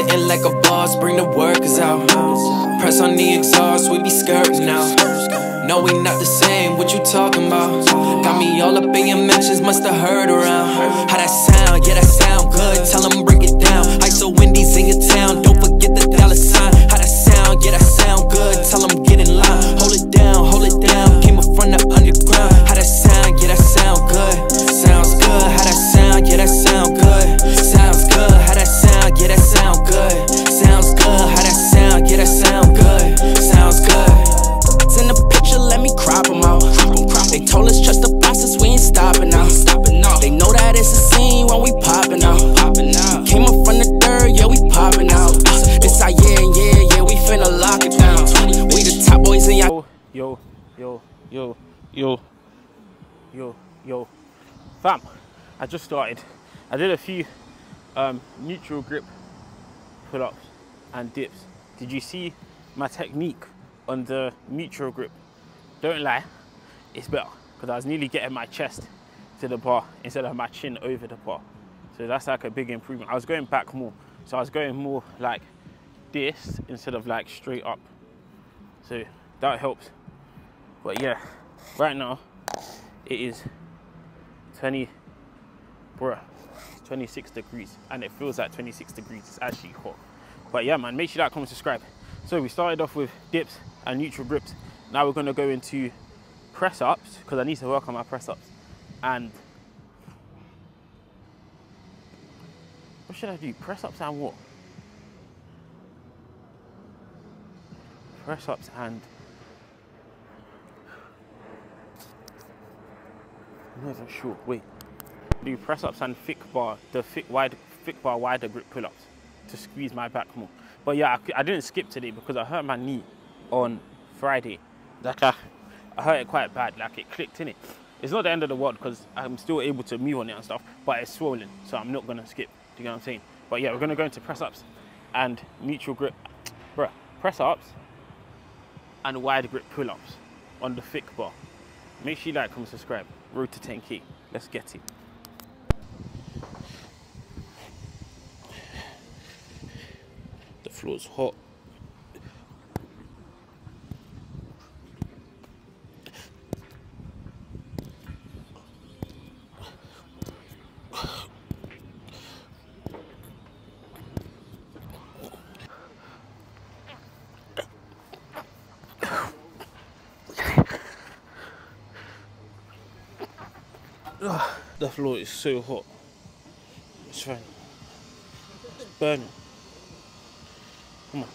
Sitting like a boss, bring the workers out. Press on the exhaust, we be skirting now. No, we not the same, what you talking about? Got me all up in your mentions, must have heard around. How that sound? Yeah, that sound good. Tell them break it down. ISO Wendy's scene when we popping out. Popping out. Came up from the dirt, yeah, we popping out. Uh, It's our yeah, yeah, yeah, we finna lock it down. We the top boys in y'all. Yo, yo, yo, yo, yo, yo. Fam, I just started. I did a few um, neutral grip pull-ups and dips. Did you see my technique on the neutral grip? Don't lie, it's better because I was nearly getting my chest to the bar instead of my chin over the bar. So that's like a big improvement. I was going back more, so I was going more like this instead of like straight up. So that helps. But yeah, right now it is 20, bruh, 26 degrees, and it feels like 26 degrees. It's actually hot. But yeah, man, make sure you like, comment, subscribe. So we started off with dips and neutral grips. Now we're gonna go into press ups because I need to work on my press ups. And what should I do? Press ups and what? Press ups and I'm not even sure. Wait. Do press ups and thick bar, the thick wide, thick bar wider grip pull ups to squeeze my back more. But yeah, I, I didn't skip today because I hurt my knee on Friday. Like I, I hurt it quite bad. Like it clicked in it. It's not the end of the world because I'm still able to move on it and stuff, but it's swollen, so I'm not gonna skip. Do you know what I'm saying? But yeah, we're gonna go into press ups and neutral grip, bruh. Press ups and wide grip pull ups on the thick bar. Make sure you like, comment, subscribe. Road to 10k. Let's get it. The floor's hot. Ah, the floor is so hot. It's fine. It's burning. Come on.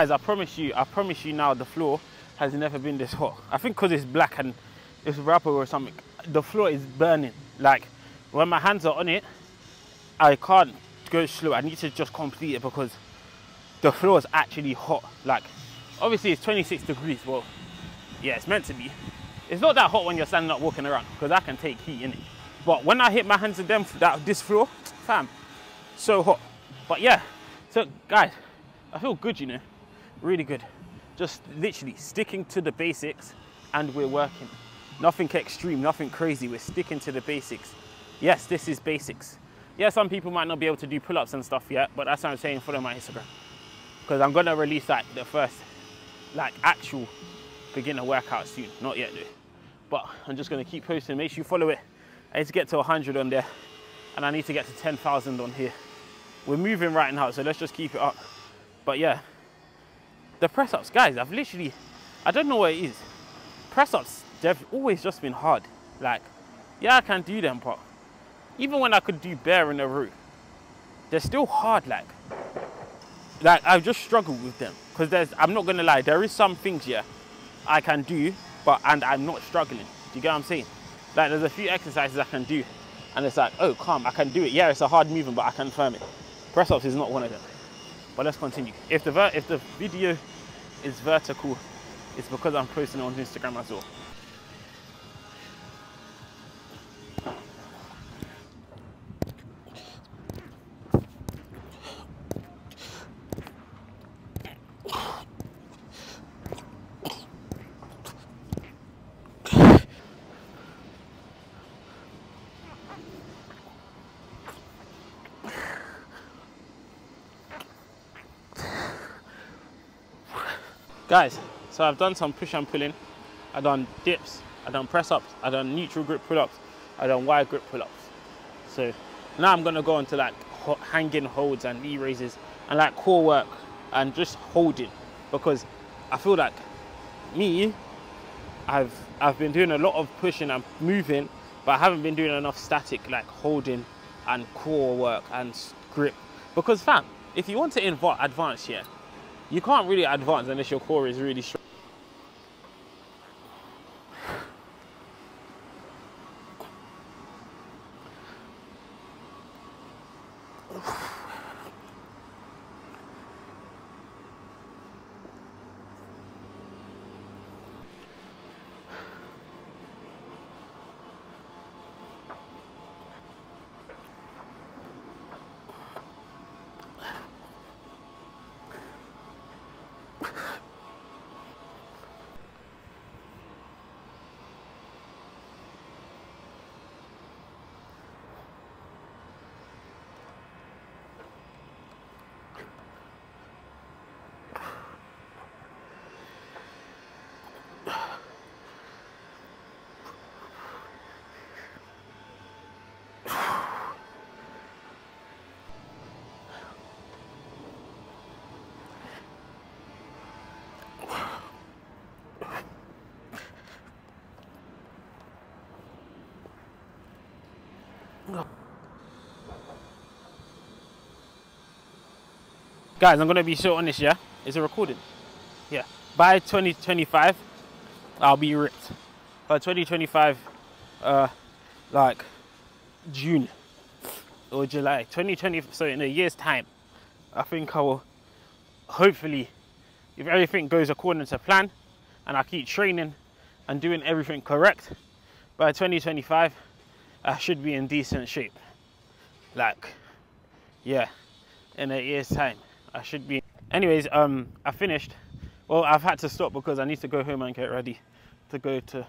Guys, I promise you, I promise you now, the floor has never been this hot. I think because it's black and it's wrapper or something, the floor is burning. Like, when my hands are on it, I can't go slow. I need to just complete it because the floor is actually hot. Like, obviously it's 26 degrees. Well, yeah, it's meant to be. It's not that hot when you're standing up walking around because I can take heat in it. But when I hit my hands in them, that this floor, fam, so hot. But yeah, so guys, I feel good, you know, really good. Just literally sticking to the basics and we're working. Nothing extreme, nothing crazy. We're sticking to the basics. Yes, this is basics. Yeah, some people might not be able to do pull-ups and stuff yet, but that's what I'm saying, follow my Instagram. Because I'm gonna release like the first, like actual beginner workout soon. Not yet though. But I'm just gonna keep posting. Make sure you follow it. I need to get to 100 on there and I need to get to 10,000 on here. We're moving right now, so let's just keep it up. But yeah, the press ups, guys, I've literally, I don't know what it is. Press ups, they've always just been hard. Like, yeah, I can do them, but even when I could do bare in a row, they're still hard. Like, like I've just struggled with them because there's, I'm not gonna lie, there is some things yeah I can do, but and I'm not struggling. Do you get what I'm saying? Like, there's a few exercises I can do and it's like, oh, calm, I can do it. Yeah, it's a hard movement, but I can firm it. Press ups is not one of them. But let's continue. If the if the video is vertical, it's because I'm posting on Instagram as well. Guys, so I've done some push and pulling. I've done dips, I've done press ups, I've done neutral grip pull ups, I've done wide grip pull ups. So now I'm gonna go into like hanging holds and knee raises and like core work and just holding because I feel like me, I've I've been doing a lot of pushing and moving, but I haven't been doing enough static like holding and core work and grip. Because fam, if you want to advance here, you can't really advance unless your core is really strong. Guys, I'm gonna be short on this, yeah? Is it recorded? Yeah. By 2025, I'll be ripped. By 2025, uh, like June or July, 2020, so in a year's time, I think I will hopefully, if everything goes according to plan and I keep training and doing everything correct, by 2025, I should be in decent shape. Like, yeah, in a year's time, I should be. Anyways, um, I finished. Well, I've had to stop because I need to go home and get ready to go to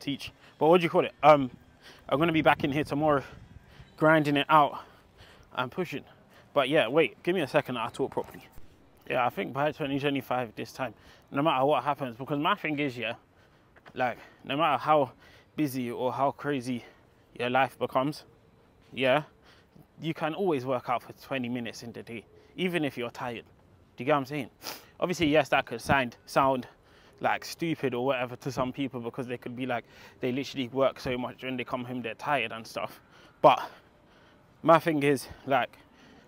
teach. But what do you call it? Um, I'm gonna be back in here tomorrow, grinding it out and pushing. But yeah, wait, give me a second. I'll talk properly. Yeah, I think by 2025 this time, no matter what happens, because my thing is, yeah, like no matter how busy or how crazy your life becomes, yeah, you can always work out for 20 minutes in the day, even if you're tired. Do you get what I'm saying? Obviously, yes, that could sound sound like stupid or whatever to some people because they could be like they literally work so much when they come home they're tired and stuff. But my thing is like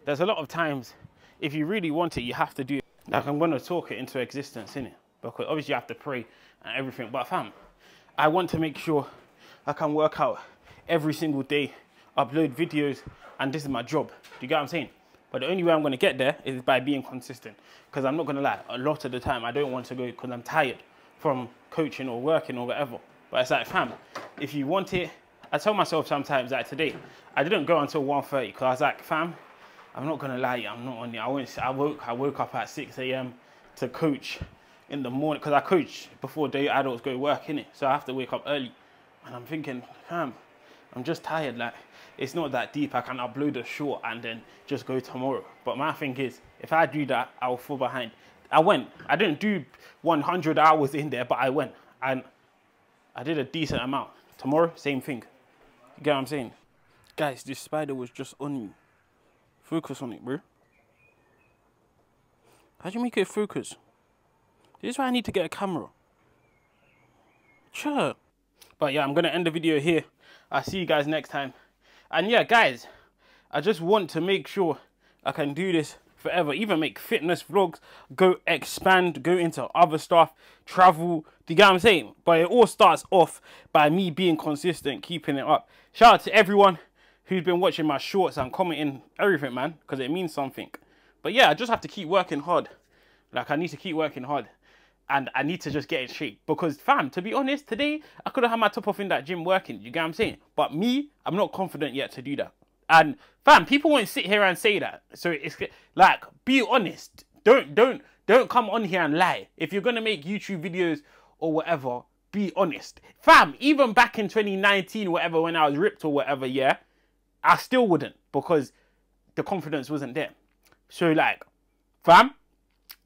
there's a lot of times if you really want it, you have to do it. Like I'm gonna talk it into existence, innit? Because obviously you have to pray and everything. But fam, I want to make sure I can work out every single day, upload videos, and this is my job. Do you get what I'm saying? But the only way I'm going to get there is by being consistent. Because I'm not going to lie, a lot of the time I don't want to go because I'm tired from coaching or working or whatever. But it's like, fam, if you want it, I tell myself sometimes like today, I didn't go until 1.30 because I was like, fam, I'm not gonna lie, I'm not on it. I went, I woke, I woke up at 6 a.m. to coach in the morning because I coach before day adults go work in it, so I have to wake up early. And I'm thinking, fam, I'm just tired. Like, it's not that deep. I can upload a short and then just go tomorrow. But my thing is, if I do that, I'll fall behind. I went. I didn't do 100 hours in there, but I went. And I did a decent amount. Tomorrow, same thing. You get what I'm saying? Guys, this spider was just on me. Focus on it, bro. How do you make it focus? This is why I need to get a camera. Sure. But yeah, I'm going to end the video here. I'll see you guys next time. And yeah, guys, I just want to make sure I can do this forever. Even make fitness vlogs, go expand, go into other stuff, travel. Do you get what I'm saying? But it all starts off by me being consistent, keeping it up. Shout out to everyone who's been watching my shorts and commenting everything, man, because it means something. But yeah, I just have to keep working hard. Like I need to keep working hard. And I need to just get in shape. Because fam, to be honest, today I could have had my top off in that gym working. You get what I'm saying? But me, I'm not confident yet to do that. And fam, people won't sit here and say that. So it's like, be honest. Don't don't don't come on here and lie. If you're gonna make YouTube videos or whatever, be honest. Fam, even back in 2019, whatever, when I was ripped or whatever, yeah, I still wouldn't because the confidence wasn't there. So like, fam,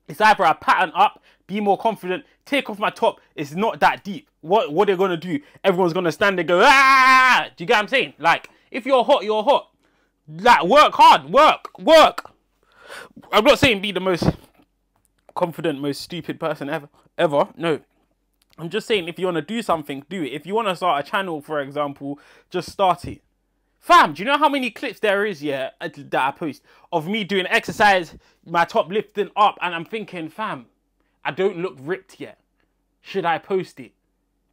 it's either I pattern up, be more confident, take off my top. It's not that deep. What what they're gonna do? Everyone's gonna stand there, go ah. Do you get what I'm saying? Like, if you're hot, you're hot. Like, work hard, work, work. I'm not saying be the most confident, most stupid person ever, ever. No, I'm just saying if you want to do something, do it. If you want to start a channel, for example, just start it. Fam, do you know how many clips there is, yeah, uh, that I post of me doing exercise, my top lifting up, and I'm thinking, fam, I don't look ripped yet. Should I post it?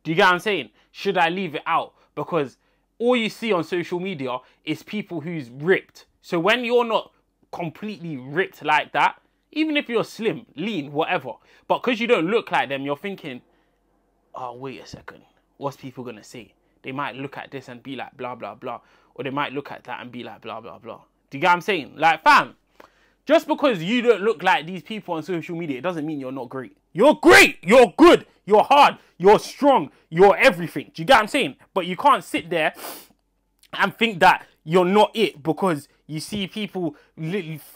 Do you get what I'm saying? Should I leave it out? Because all you see on social media is people who's ripped. So when you're not completely ripped like that, even if you're slim, lean, whatever, but because you don't look like them, you're thinking, oh, wait a second, what's people gonna say? They might look at this and be like, blah, blah, blah. Or they might look at that and be like, blah, blah, blah. Do you get what I'm saying? Like, fam, just because you don't look like these people on social media, it doesn't mean you're not great. You're great. You're good. You're hard. You're strong. You're everything. Do you get what I'm saying? But you can't sit there and think that you're not it because you see people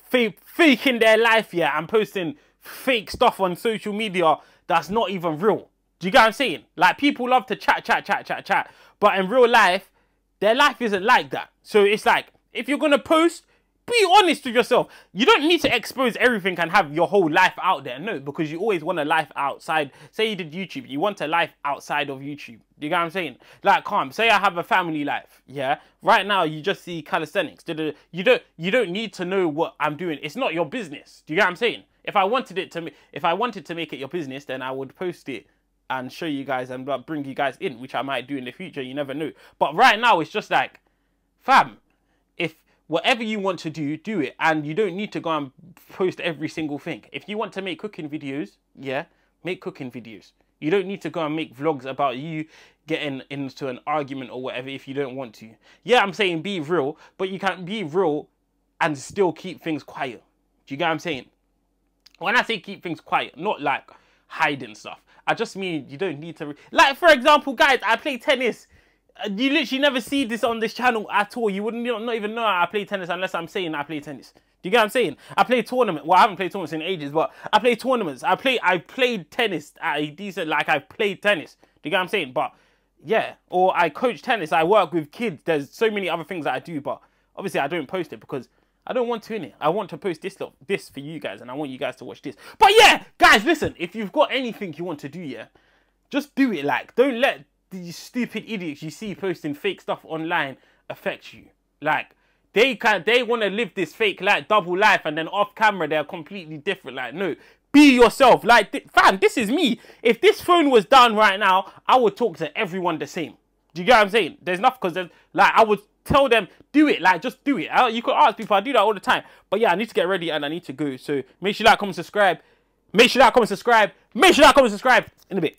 faking their life here and posting fake stuff on social media that's not even real. Do you get what I'm saying? Like people love to chat, chat, chat, chat, chat, but in real life, their life isn't like that. So it's like if you're gonna post, be honest with yourself. You don't need to expose everything and have your whole life out there. No, because you always want a life outside. Say you did YouTube, you want a life outside of YouTube. Do you get what I'm saying? Like, calm. Say I have a family life. Yeah. Right now, you just see calisthenics. You don't. You don't need to know what I'm doing. It's not your business. Do you get what I'm saying? If I wanted it to, if I wanted to make it your business, then I would post it and show you guys and bring you guys in, which I might do in the future. You never know. But right now, it's just like, fam, if whatever you want to do, do it. And you don't need to go and post every single thing. If you want to make cooking videos, yeah, make cooking videos. You don't need to go and make vlogs about you getting into an argument or whatever if you don't want to. Yeah, I'm saying be real, but you can't be real and still keep things quiet. Do you get what I'm saying? When I say keep things quiet, not like hiding stuff. I just mean you don't need to. Like, for example, guys, I play tennis uh, you literally never see this on this channel at all. You wouldn't not even know I play tennis unless I'm saying I play tennis. Do you get what I'm saying? I play tournament. Well, I haven't played tournaments in ages, but I play tournaments. I play. I played tennis at a decent. Like I played tennis. Do you get what I'm saying? But yeah, or I coach tennis. I work with kids. There's so many other things that I do, but obviously I don't post it because I don't want to in it. I want to post this this for you guys, and I want you guys to watch this. But yeah, guys, listen. If you've got anything you want to do, yeah, just do it. Like, don't let these stupid idiots you see posting fake stuff online affect you. Like they can't. they want to live this fake like double life and then off camera they're completely different. Like no, be yourself. Like th- fam, this is me. If this phone was done right now, I would talk to everyone the same. Do you get what I'm saying? There's nothing because like I would tell them do it. Like just do it. I, you could ask people. I do that all the time. But yeah, I need to get ready and I need to go. So make sure you like, comment, subscribe. Make sure you like, comment, subscribe. Make sure you like, comment, subscribe in a bit.